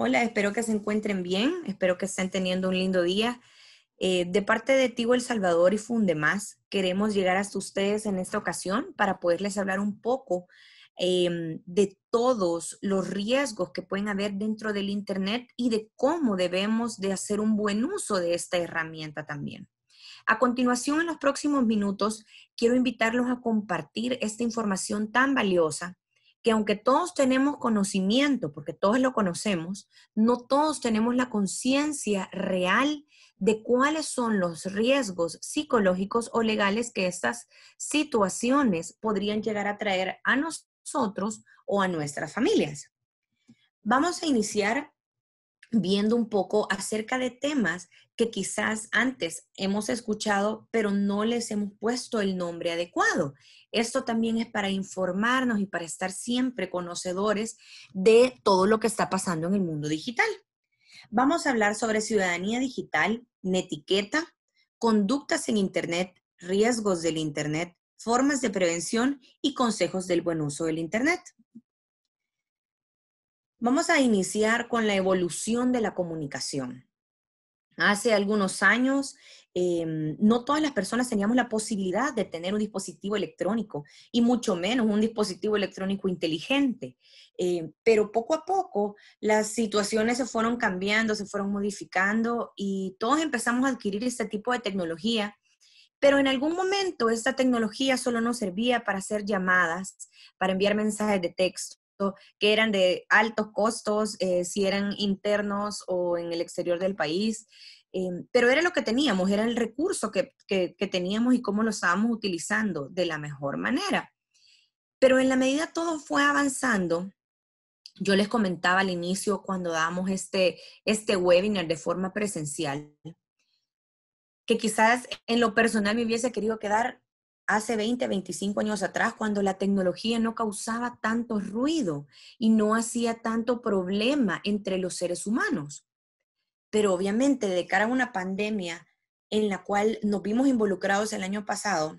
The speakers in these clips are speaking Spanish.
Hola, espero que se encuentren bien, espero que estén teniendo un lindo día. Eh, de parte de Tigo El Salvador y Fundemás, queremos llegar hasta ustedes en esta ocasión para poderles hablar un poco em, de todos los riesgos que pueden haber dentro del Internet y de cómo debemos de hacer un buen uso de esta herramienta también. A continuación, en los próximos minutos, quiero invitarlos a compartir esta información tan valiosa que aunque todos tenemos conocimiento, porque todos lo conocemos, no todos tenemos la conciencia real de cuáles son los riesgos psicológicos o legales que estas situaciones podrían llegar a traer a nosotros o a nuestras familias. Vamos a iniciar viendo un poco acerca de temas que quizás antes hemos escuchado, pero no les hemos puesto el nombre adecuado. Esto también es para informarnos y para estar siempre conocedores de todo lo que está pasando en el mundo digital. Vamos a hablar sobre ciudadanía digital, netiqueta, conductas en Internet, riesgos del Internet, formas de prevención y consejos del buen uso del Internet. Vamos a iniciar con la evolución de la comunicación. Hace algunos años, em, no todas las personas teníamos la posibilidad de tener un dispositivo electrónico y mucho menos un dispositivo electrónico inteligente. Em, pero poco a poco las situaciones se fueron cambiando, se fueron modificando y todos empezamos a adquirir este tipo de tecnología. Pero en algún momento esta tecnología solo nos servía para hacer llamadas, para enviar mensajes de texto que eran de altos costos, eh, si eran internos o en el exterior del país, em, pero era lo que teníamos, era el recurso que, que, teníamos y cómo lo estábamos utilizando de la mejor manera. Pero en la medida todo fue avanzando, yo les comentaba al inicio cuando dábamos este, este webinar de forma presencial, que quizás en lo personal me hubiese querido quedar hace 20, 25 años atrás, cuando la tecnología no causaba tanto ruido y no hacía tanto problema entre los seres humanos. Pero obviamente, de cara a una pandemia en la cual nos vimos involucrados el año pasado,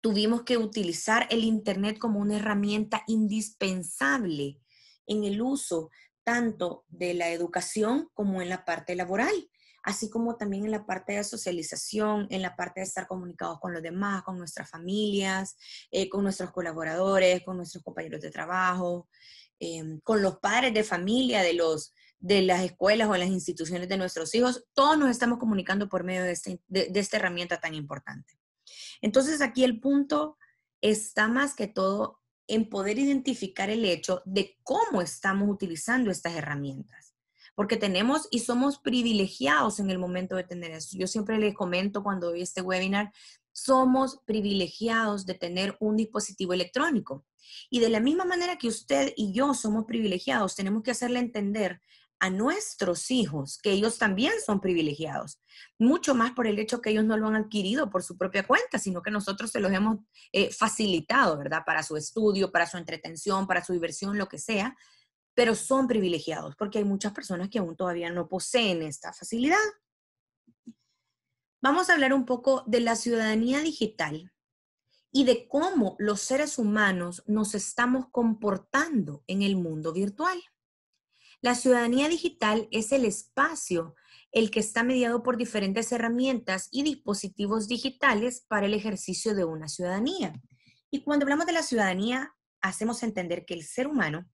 tuvimos que utilizar el Internet como una herramienta indispensable en el uso tanto de la educación como en la parte laboral así como también en la parte de socialización, en la parte de estar comunicados con los demás, con nuestras familias, eh, con nuestros colaboradores, con nuestros compañeros de trabajo, em, con los padres de familia de, los, de las escuelas o las instituciones de nuestros hijos. Todos nos estamos comunicando por medio de, este, de esta herramienta tan importante. Entonces aquí el punto está más que todo en poder identificar el hecho de cómo estamos utilizando estas herramientas porque tenemos y somos privilegiados en el momento de tener eso. Yo siempre les comento cuando doy este webinar, somos privilegiados de tener un dispositivo electrónico. Y de la misma manera que usted y yo somos privilegiados, tenemos que hacerle entender a nuestros hijos que ellos también son privilegiados, mucho más por el hecho que ellos no lo han adquirido por su propia cuenta, sino que nosotros se los hemos eh, facilitado, ¿verdad? Para su estudio, para su entretención, para su diversión, lo que sea, pero son privilegiados porque hay muchas personas que aún todavía no poseen esta facilidad. Vamos a hablar un poco de la ciudadanía digital y de cómo los seres humanos nos estamos comportando en el mundo virtual. La ciudadanía digital es el espacio el que está mediado por diferentes herramientas y dispositivos digitales para el ejercicio de una ciudadanía. Y cuando hablamos de la ciudadanía, hacemos entender que el ser humano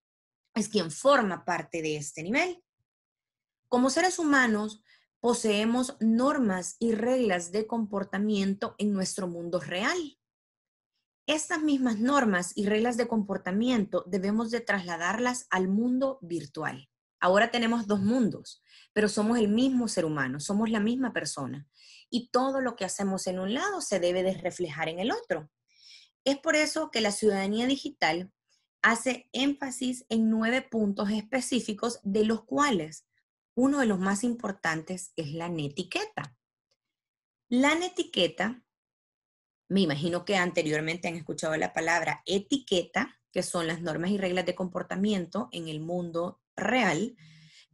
es quien forma parte de este nivel. Como seres humanos, poseemos normas y reglas de comportamiento en nuestro mundo real. Estas mismas normas y reglas de comportamiento debemos de trasladarlas al mundo virtual. Ahora tenemos dos mundos, pero somos el mismo ser humano, somos la misma persona. Y todo lo que hacemos en un lado se debe de reflejar en el otro. Es por eso que la ciudadanía digital hace énfasis en nueve puntos específicos, de los cuales uno de los más importantes es la netiqueta. La netiqueta, me imagino que anteriormente han escuchado la palabra etiqueta, que son las normas y reglas de comportamiento en el mundo real,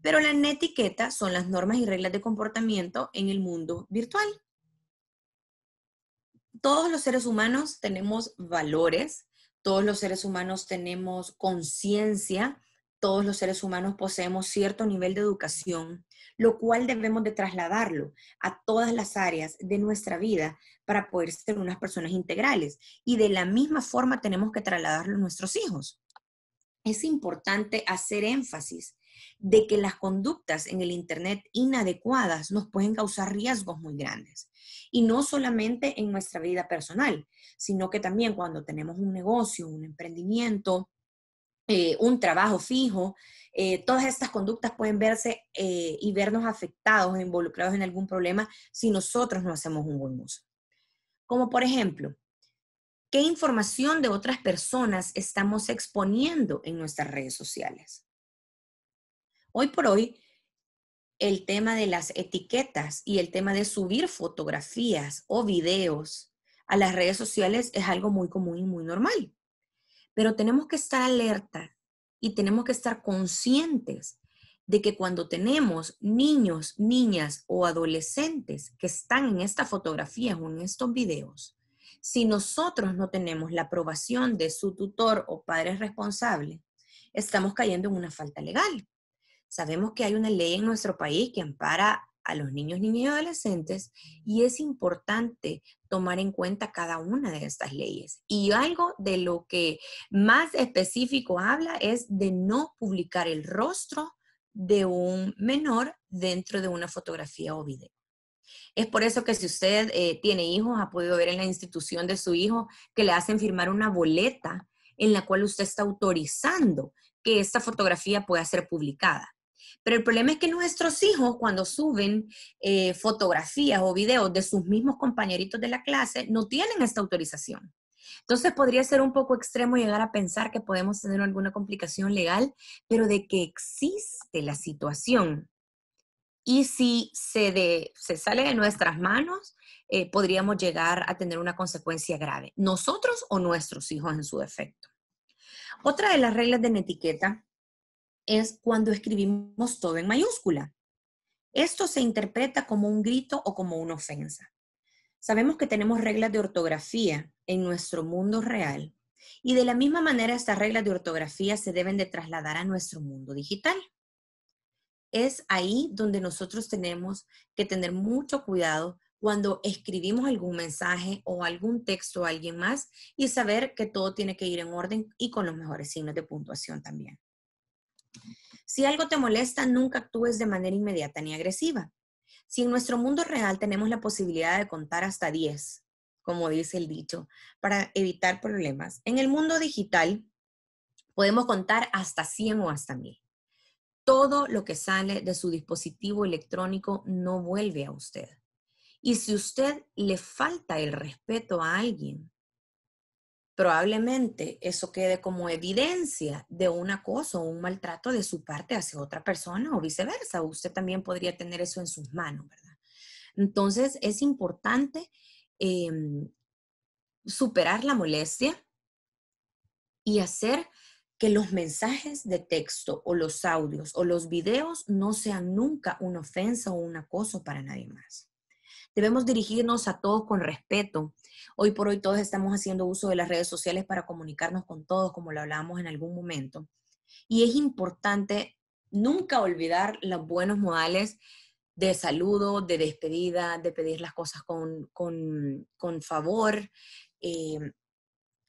pero la netiqueta son las normas y reglas de comportamiento en el mundo virtual. Todos los seres humanos tenemos valores, todos los seres humanos tenemos conciencia, todos los seres humanos poseemos cierto nivel de educación, lo cual debemos de trasladarlo a todas las áreas de nuestra vida para poder ser unas personas integrales. Y de la misma forma tenemos que trasladarlo a nuestros hijos. Es importante hacer énfasis de que las conductas en el Internet inadecuadas nos pueden causar riesgos muy grandes. Y no solamente en nuestra vida personal, sino que también cuando tenemos un negocio, un emprendimiento, eh, un trabajo fijo, eh, todas estas conductas pueden verse eh, y vernos afectados, involucrados en algún problema si nosotros no hacemos un buen uso. Como por ejemplo, ¿qué información de otras personas estamos exponiendo en nuestras redes sociales? Hoy por hoy, el tema de las etiquetas y el tema de subir fotografías o videos a las redes sociales es algo muy común y muy normal. Pero tenemos que estar alerta y tenemos que estar conscientes de que cuando tenemos niños, niñas o adolescentes que están en esta fotografía o en estos videos, si nosotros no tenemos la aprobación de su tutor o padre responsable, estamos cayendo en una falta legal. Sabemos que hay una ley en nuestro país que ampara a los niños, niñas y adolescentes y es importante tomar en cuenta cada una de estas leyes. Y algo de lo que más específico habla es de no publicar el rostro de un menor dentro de una fotografía o video. Es por eso que si usted eh, tiene hijos, ha podido ver en la institución de su hijo que le hacen firmar una boleta en la cual usted está autorizando que esta fotografía pueda ser publicada. Pero el problema es que nuestros hijos, cuando suben eh, fotografías o videos de sus mismos compañeritos de la clase, no tienen esta autorización. Entonces podría ser un poco extremo llegar a pensar que podemos tener alguna complicación legal, pero de que existe la situación. Y si se, se sale de nuestras manos, eh, podríamos llegar a tener una consecuencia grave, nosotros o nuestros hijos en su defecto. Otra de las reglas de etiqueta es cuando escribimos todo en mayúscula. Esto se interpreta como un grito o como una ofensa. Sabemos que tenemos reglas de ortografía en nuestro mundo real y de la misma manera estas reglas de ortografía se deben de trasladar a nuestro mundo digital. Es ahí donde nosotros tenemos que tener mucho cuidado cuando escribimos algún mensaje o algún texto a alguien más y saber que todo tiene que ir en orden y con los mejores signos de puntuación también. Si algo te molesta, nunca actúes de manera inmediata ni agresiva. Si en nuestro mundo real tenemos la posibilidad de contar hasta 10, como dice el dicho, para evitar problemas, en el mundo digital podemos contar hasta 100 o hasta 1000. Todo lo que sale de su dispositivo electrónico no vuelve a usted. Y si usted le falta el respeto a alguien, probablemente eso quede como evidencia de un acoso o un maltrato de su parte hacia otra persona o viceversa. Usted también podría tener eso en sus manos, ¿verdad? Entonces es importante em, superar la molestia y hacer que los mensajes de texto o los audios o los videos no sean nunca una ofensa o un acoso para nadie más. Debemos dirigirnos a todos con respeto. Hoy por hoy todos estamos haciendo uso de las redes sociales para comunicarnos con todos, como lo hablábamos en algún momento. Y es importante nunca olvidar los buenos modales de saludo, de despedida, de pedir las cosas con, favor. Eh,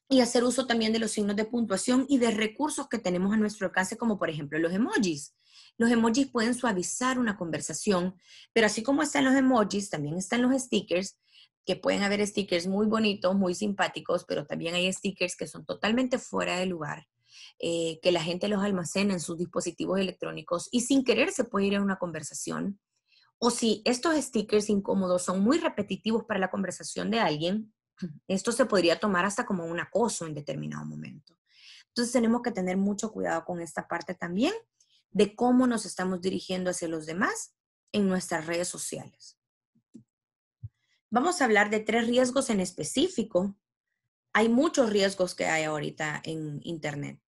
y hacer uso también de los signos de puntuación y de recursos que tenemos a nuestro alcance, como por ejemplo los emojis. Los emojis pueden suavizar una conversación, pero así como están los emojis, también están los stickers, que pueden haber stickers muy bonitos, muy simpáticos, pero también hay stickers que son totalmente fuera de lugar, eh, que la gente los almacena en sus dispositivos electrónicos y sin querer se puede ir a una conversación. O si estos stickers incómodos son muy repetitivos para la conversación de alguien, esto se podría tomar hasta como un acoso en determinado momento. Entonces tenemos que tener mucho cuidado con esta parte también de cómo nos estamos dirigiendo hacia los demás en nuestras redes sociales. Vamos a hablar de tres riesgos en específico. Hay muchos riesgos que hay ahorita en Internet,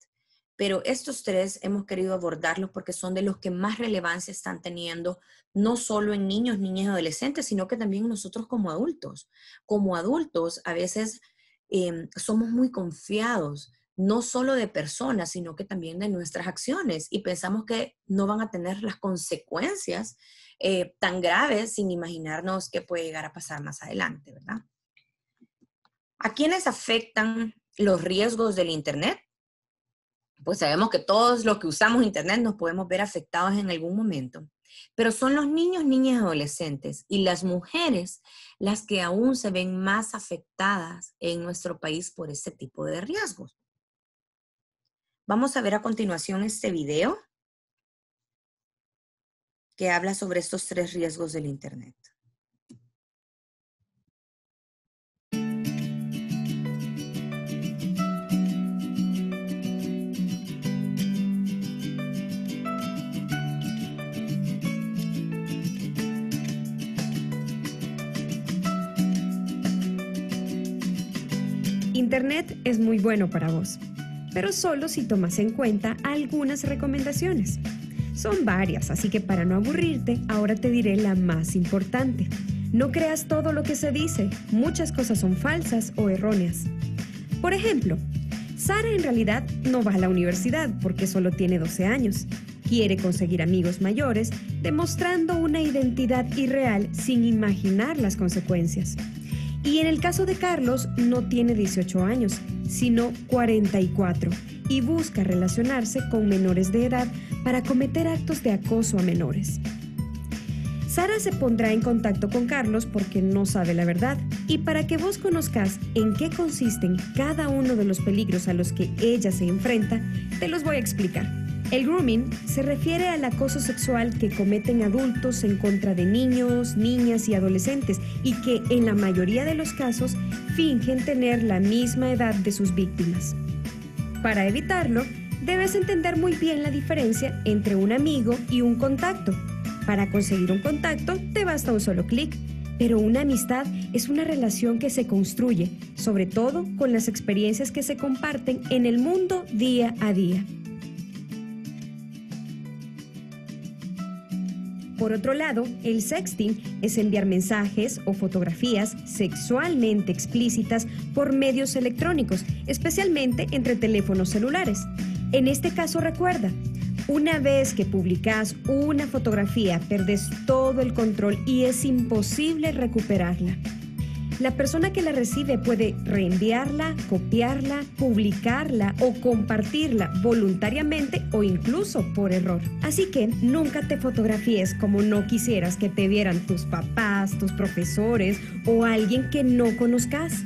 pero estos tres hemos querido abordarlos porque son de los que más relevancia están teniendo, no solo en niños, niñas y adolescentes, sino que también nosotros como adultos. Como adultos, a veces em, somos muy confiados no solo de personas, sino que también de nuestras acciones y pensamos que no van a tener las consecuencias eh, tan graves sin imaginarnos qué puede llegar a pasar más adelante, ¿verdad? ¿A quiénes afectan los riesgos del Internet? Pues sabemos que todos los que usamos Internet nos podemos ver afectados en algún momento, pero son los niños, niñas adolescentes y las mujeres las que aún se ven más afectadas en nuestro país por este tipo de riesgos. Vamos a ver a continuación este video que habla sobre estos tres riesgos del Internet. Internet es muy bueno para vos pero solo si tomas en cuenta algunas recomendaciones. Son varias, así que para no aburrirte, ahora te diré la más importante. No creas todo lo que se dice, muchas cosas son falsas o erróneas. Por ejemplo, Sara en realidad no va a la universidad porque solo tiene 12 años. Quiere conseguir amigos mayores, demostrando una identidad irreal sin imaginar las consecuencias. Y en el caso de Carlos, no tiene 18 años, sino 44, y busca relacionarse con menores de edad para cometer actos de acoso a menores. Sara se pondrá en contacto con Carlos porque no sabe la verdad y para que vos conozcas en qué consisten cada uno de los peligros a los que ella se enfrenta, te los voy a explicar. El grooming se refiere al acoso sexual que cometen adultos en contra de niños, niñas y adolescentes y que en la mayoría de los casos fingen tener la misma edad de sus víctimas. Para evitarlo, debes entender muy bien la diferencia entre un amigo y un contacto. Para conseguir un contacto te basta un solo clic, pero una amistad es una relación que se construye, sobre todo con las experiencias que se comparten en el mundo día a día. Por otro lado, el sexting es enviar mensajes o fotografías sexualmente explícitas por medios electrónicos, especialmente entre teléfonos celulares. En este caso recuerda, una vez que publicas una fotografía, perdes todo el control y es imposible recuperarla. La persona que la recibe puede reenviarla, copiarla, publicarla o compartirla voluntariamente o incluso por error. Así que nunca te fotografíes como no quisieras que te vieran tus papás, tus profesores o alguien que no conozcas.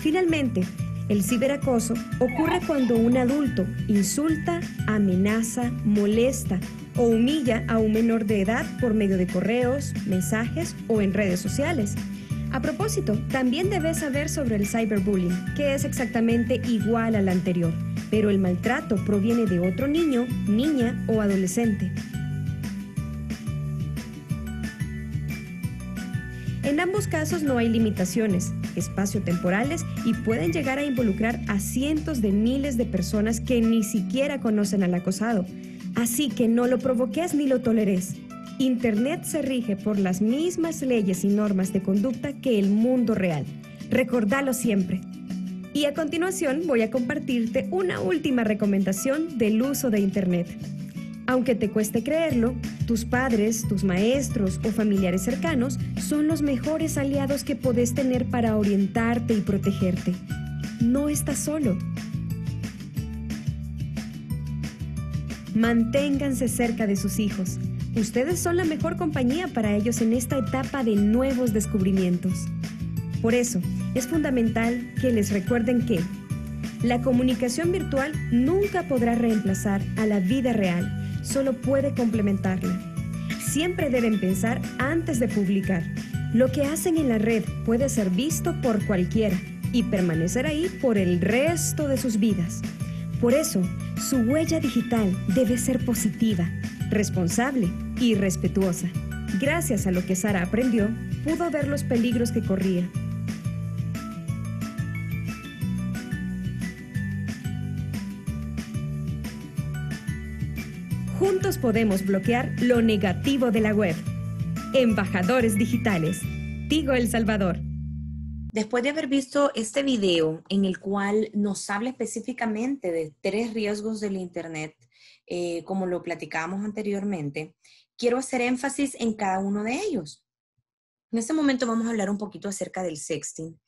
Finalmente, el ciberacoso ocurre cuando un adulto insulta, amenaza, molesta o humilla a un menor de edad por medio de correos, mensajes o en redes sociales. A propósito, también debes saber sobre el cyberbullying, que es exactamente igual al anterior, pero el maltrato proviene de otro niño, niña o adolescente. En ambos casos no hay limitaciones espacio-temporales y pueden llegar a involucrar a cientos de miles de personas que ni siquiera conocen al acosado. Así que no lo provoques ni lo toleres. Internet se rige por las mismas leyes y normas de conducta que el mundo real. Recordalo siempre. Y a continuación voy a compartirte una última recomendación del uso de Internet. Aunque te cueste creerlo, tus padres, tus maestros o familiares cercanos son los mejores aliados que podés tener para orientarte y protegerte. No estás solo. Manténganse cerca de sus hijos Ustedes son la mejor compañía para ellos en esta etapa de nuevos descubrimientos. Por eso, es fundamental que les recuerden que la comunicación virtual nunca podrá reemplazar a la vida real, solo puede complementarla. Siempre deben pensar antes de publicar. Lo que hacen en la red puede ser visto por cualquiera y permanecer ahí por el resto de sus vidas. Por eso, su huella digital debe ser positiva, responsable y respetuosa. Gracias a lo que Sara aprendió, pudo ver los peligros que corría. Juntos podemos bloquear lo negativo de la web. Embajadores Digitales. Tigo El Salvador. Después de haber visto este video en el cual nos habla específicamente de tres riesgos del Internet, eh, como lo platicábamos anteriormente, quiero hacer énfasis en cada uno de ellos. En este momento vamos a hablar un poquito acerca del sexting.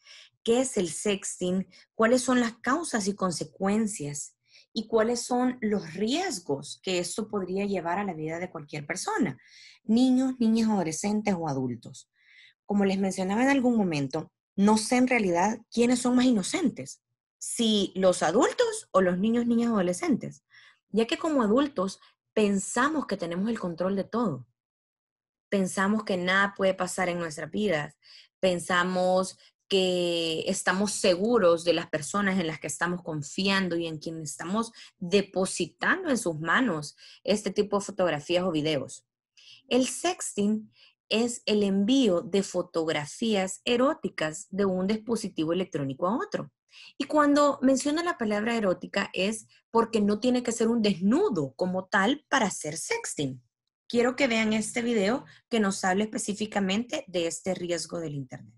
¿Qué es el sexting? ¿Cuáles son las causas y consecuencias? ¿Y cuáles son los riesgos que esto podría llevar a la vida de cualquier persona? Niños, niñas, adolescentes o adultos. Como les mencionaba en algún momento, no sé en realidad quiénes son más inocentes, si los adultos o los niños, niñas, adolescentes, ya que como adultos pensamos que tenemos el control de todo. Pensamos que nada puede pasar en nuestras vidas. Pensamos que estamos seguros de las personas en las que estamos confiando y en quienes estamos depositando en sus manos este tipo de fotografías o videos. El sexting es el envío de fotografías eróticas de un dispositivo electrónico a otro. Y cuando menciona la palabra erótica es porque no tiene que ser un desnudo como tal para hacer sexting. Quiero que vean este video que nos habla específicamente de este riesgo del Internet.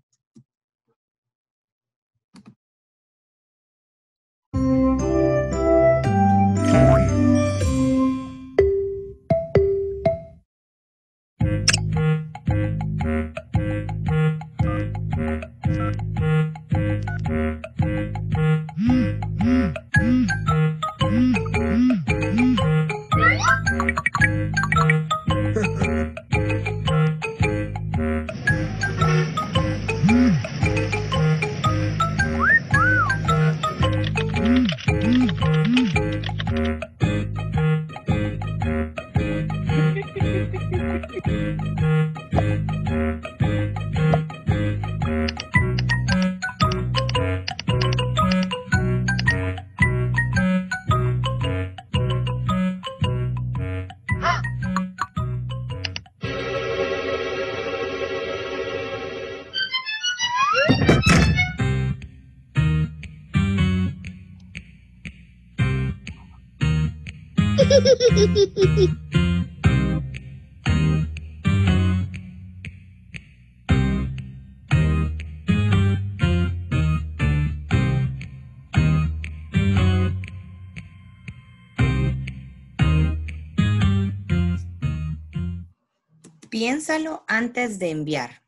Piénsalo antes de enviar.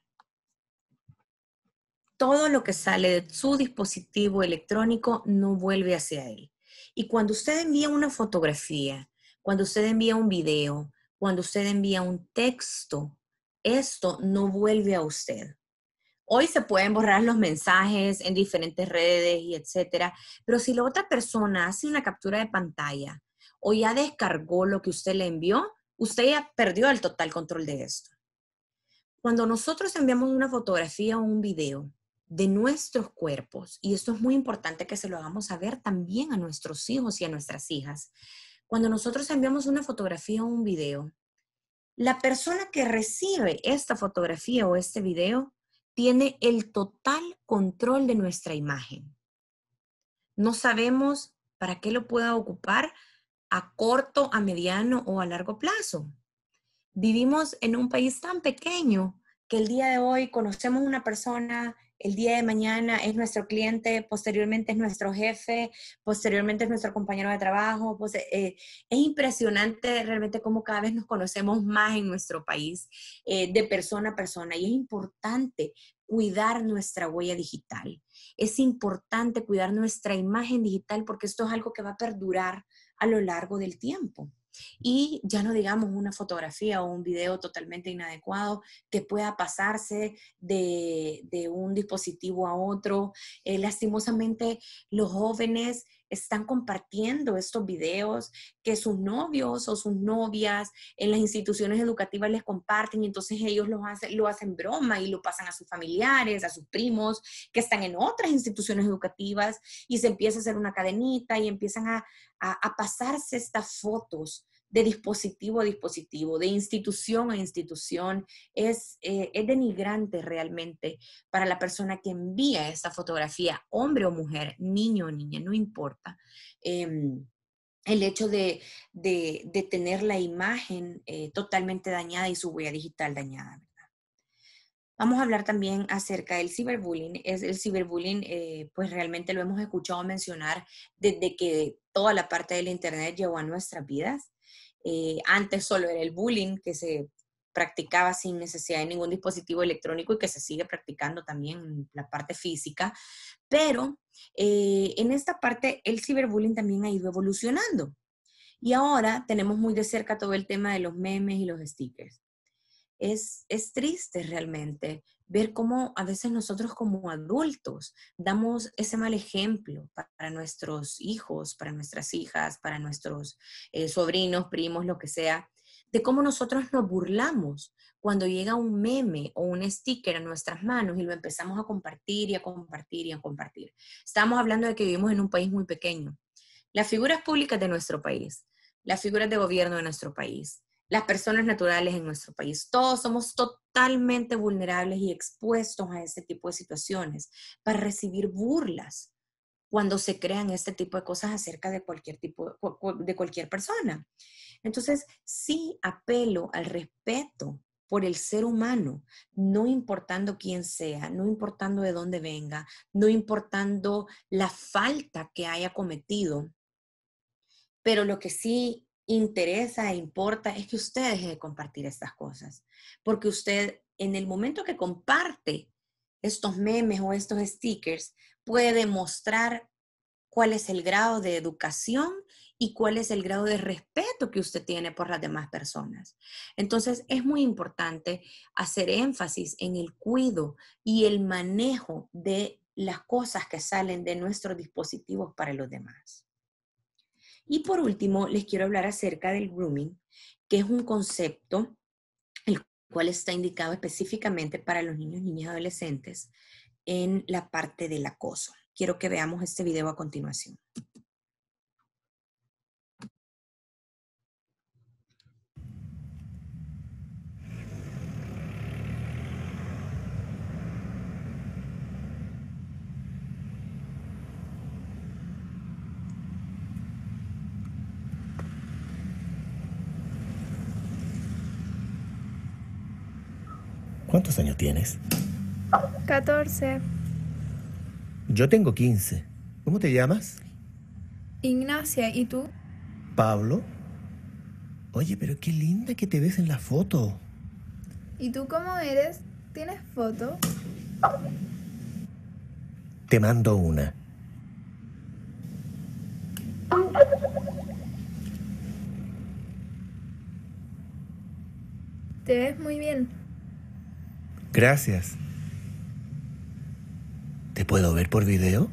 Todo lo que sale de su dispositivo electrónico no vuelve hacia él. Y cuando usted envía una fotografía, cuando usted envía un video, cuando usted envía un texto, esto no vuelve a usted. Hoy se pueden borrar los mensajes en diferentes redes y etcétera, pero si la otra persona hace una captura de pantalla o ya descargó lo que usted le envió, usted ya perdió el total control de esto. Cuando nosotros enviamos una fotografía o un video de nuestros cuerpos, y esto es muy importante que se lo hagamos saber también a nuestros hijos y a nuestras hijas, cuando nosotros enviamos una fotografía o un video, la persona que recibe esta fotografía o este video tiene el total control de nuestra imagen. No sabemos para qué lo pueda ocupar a corto, a mediano o a largo plazo. Vivimos en un país tan pequeño que el día de hoy conocemos una persona el día de mañana es nuestro cliente, posteriormente es nuestro jefe, posteriormente es nuestro compañero de trabajo. Pues, eh, es impresionante realmente cómo cada vez nos conocemos más en nuestro país eh, de persona a persona y es importante cuidar nuestra huella digital. Es importante cuidar nuestra imagen digital porque esto es algo que va a perdurar a lo largo del tiempo. Y ya no digamos una fotografía o un video totalmente inadecuado que pueda pasarse de, un dispositivo a otro. Eh, lastimosamente, los jóvenes están compartiendo estos videos que sus novios o sus novias en las instituciones educativas les comparten y entonces ellos lo hacen, lo hacen broma y lo pasan a sus familiares, a sus primos que están en otras instituciones educativas y se empieza a hacer una cadenita y empiezan a, a pasarse estas fotos de dispositivo a dispositivo, de institución a institución, es, eh, es denigrante realmente para la persona que envía esta fotografía, hombre o mujer, niño o niña, no importa. Em, el hecho de, tener la imagen eh, totalmente dañada y su huella digital dañada. Vamos a hablar también acerca del ciberbullying. Es el ciberbullying, eh, pues realmente lo hemos escuchado mencionar desde que toda la parte del Internet llegó a nuestras vidas. Eh, antes solo era el bullying que se practicaba sin necesidad de ningún dispositivo electrónico y que se sigue practicando también en la parte física. Pero eh, en esta parte el ciberbullying también ha ido evolucionando. Y ahora tenemos muy de cerca todo el tema de los memes y los stickers. Es, es triste realmente ver cómo a veces nosotros como adultos damos ese mal ejemplo para nuestros hijos, para nuestras hijas, para nuestros eh, sobrinos, primos, lo que sea, de cómo nosotros nos burlamos cuando llega un meme o un sticker a nuestras manos y lo empezamos a compartir y a compartir y a compartir. Estamos hablando de que vivimos en un país muy pequeño. Las figuras públicas de nuestro país, las figuras de gobierno de nuestro país, las personas naturales en nuestro país, todos somos totalmente vulnerables y expuestos a este tipo de situaciones para recibir burlas cuando se crean este tipo de cosas acerca de cualquier tipo de cualquier persona. Entonces, sí apelo al respeto por el ser humano, no importando quién sea, no importando de dónde venga, no importando la falta que haya cometido. Pero lo que sí interesa e importa es que usted deje de compartir estas cosas, porque usted en el momento que comparte estos memes o estos stickers, puede mostrar cuál es el grado de educación y cuál es el grado de respeto que usted tiene por las demás personas. Entonces, es muy importante hacer énfasis en el cuidado y el manejo de las cosas que salen de nuestros dispositivos para los demás. Y por último, les quiero hablar acerca del grooming, que es un concepto el cual está indicado específicamente para los niños, niñas y adolescentes en la parte del acoso. Quiero que veamos este video a continuación. ¿Cuántos años tienes? 14. Yo tengo 15. ¿Cómo te llamas? Ignacia, ¿y tú? Pablo. Oye, pero qué linda que te ves en la foto. ¿Y tú cómo eres? ¿Tienes foto? Te mando una. Te ves muy bien. Gracias. ¿Te puedo ver por video?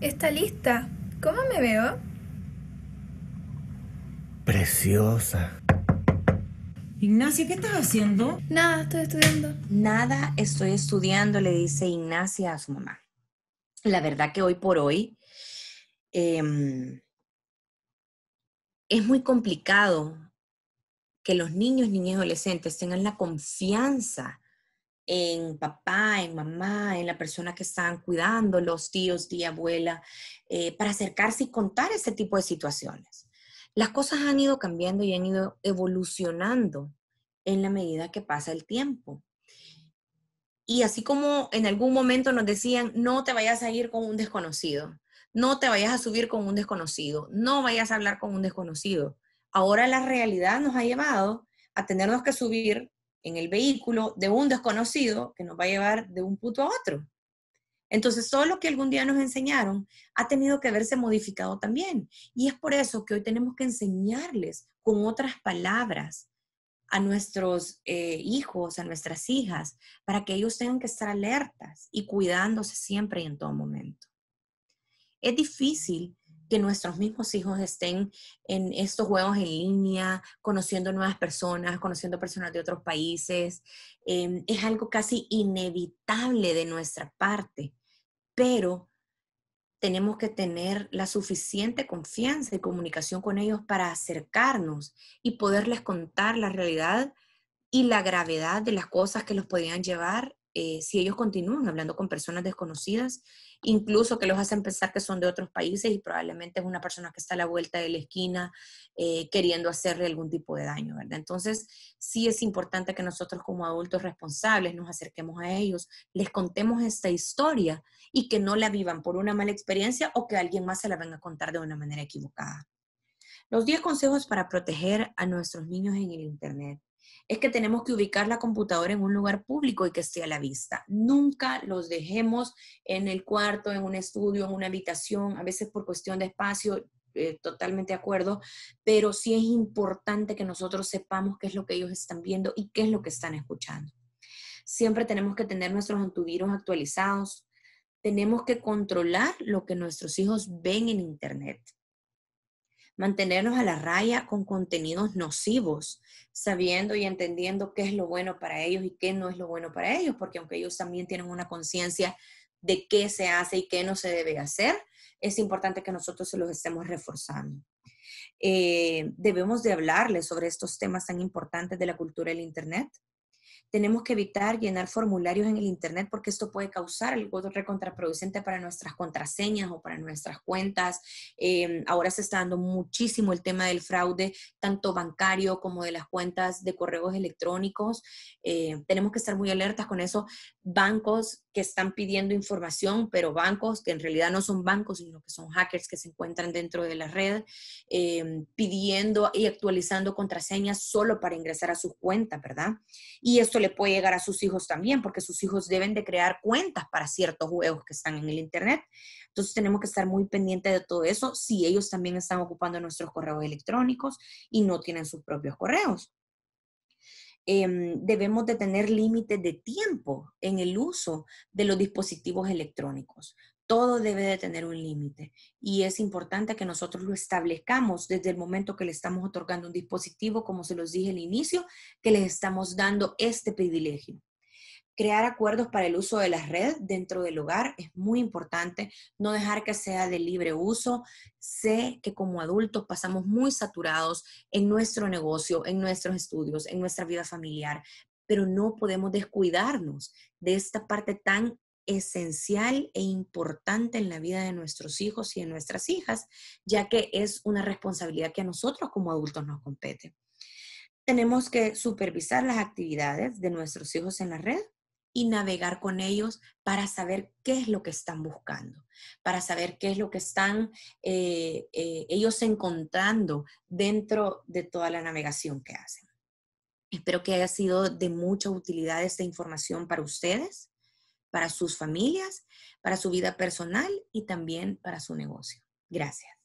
Está lista. ¿Cómo me veo? Preciosa. Ignacia, ¿qué estás haciendo? Nada, estoy estudiando. Nada, estoy estudiando, le dice Ignacia a su mamá. La verdad que hoy por hoy Em, es muy complicado que los niños, niñas y adolescentes tengan la confianza en papá, en mamá, en la persona que están cuidando, los tíos, tía, abuela, eh, para acercarse y contar ese tipo de situaciones. Las cosas han ido cambiando y han ido evolucionando en la medida que pasa el tiempo. Y así como en algún momento nos decían, no te vayas a ir con un desconocido, no te vayas a subir con un desconocido, no vayas a hablar con un desconocido. Ahora la realidad nos ha llevado a tenernos que subir en el vehículo de un desconocido que nos va a llevar de un punto a otro. Entonces, todo lo que algún día nos enseñaron ha tenido que verse modificado también. Y es por eso que hoy tenemos que enseñarles con otras palabras a nuestros eh, hijos, a nuestras hijas, para que ellos tengan que estar alertas y cuidándose siempre y en todo momento. Es difícil que nuestros mismos hijos estén en estos juegos en línea, conociendo nuevas personas, conociendo personas de otros países. Em, es algo casi inevitable de nuestra parte, pero tenemos que tener la suficiente confianza y comunicación con ellos para acercarnos y poderles contar la realidad y la gravedad de las cosas que los podían llevar eh, si ellos continúan hablando con personas desconocidas, incluso que los hacen pensar que son de otros países y probablemente es una persona que está a la vuelta de la esquina eh, queriendo hacerle algún tipo de daño, ¿verdad? Entonces, sí es importante que nosotros como adultos responsables nos acerquemos a ellos, les contemos esta historia y que no la vivan por una mala experiencia o que alguien más se la venga a contar de una manera equivocada. Los 10 consejos para proteger a nuestros niños en el Internet es que tenemos que ubicar la computadora en un lugar público y que esté a la vista. Nunca los dejemos en el cuarto, en un estudio, en una habitación, a veces por cuestión de espacio, eh, totalmente de acuerdo, pero sí es importante que nosotros sepamos qué es lo que ellos están viendo y qué es lo que están escuchando. Siempre tenemos que tener nuestros antivirus actualizados, tenemos que controlar lo que nuestros hijos ven en Internet mantenernos a la raya con contenidos nocivos, sabiendo y entendiendo qué es lo bueno para ellos y qué no es lo bueno para ellos, porque aunque ellos también tienen una conciencia de qué se hace y qué no se debe hacer, es importante que nosotros se los estemos reforzando. Eh, debemos de hablarles sobre estos temas tan importantes de la cultura del Internet, tenemos que evitar llenar formularios en el Internet porque esto puede causar algo contraproducente para nuestras contraseñas o para nuestras cuentas. Em, ahora se está dando muchísimo el tema del fraude, tanto bancario como de las cuentas de correos electrónicos. Eh, tenemos que estar muy alertas con eso. Bancos que están pidiendo información, pero bancos que en realidad no son bancos, sino que son hackers que se encuentran dentro de la red, em, pidiendo y actualizando contraseñas solo para ingresar a sus cuentas, ¿verdad? Y esto le puede llegar a sus hijos también, porque sus hijos deben de crear cuentas para ciertos juegos que están en el Internet. Entonces tenemos que estar muy pendientes de todo eso si ellos también están ocupando nuestros correos electrónicos y no tienen sus propios correos. Em, debemos de tener límites de tiempo en el uso de los dispositivos electrónicos. Todo debe de tener un límite y es importante que nosotros lo establezcamos desde el momento que le estamos otorgando un dispositivo, como se los dije al inicio, que les estamos dando este privilegio. Crear acuerdos para el uso de la red dentro del hogar es muy importante, no dejar que sea de libre uso. Sé que como adultos pasamos muy saturados en nuestro negocio, en nuestros estudios, en nuestra vida familiar, pero no podemos descuidarnos de esta parte tan esencial e importante en la vida de nuestros hijos y de nuestras hijas, ya que es una responsabilidad que a nosotros como adultos nos compete. Tenemos que supervisar las actividades de nuestros hijos en la red y navegar con ellos para saber qué es lo que están buscando, para saber qué es lo que están eh, eh, ellos encontrando dentro de toda la navegación que hacen. Espero que haya sido de mucha utilidad esta información para ustedes para sus familias, para su vida personal y también para su negocio. Gracias.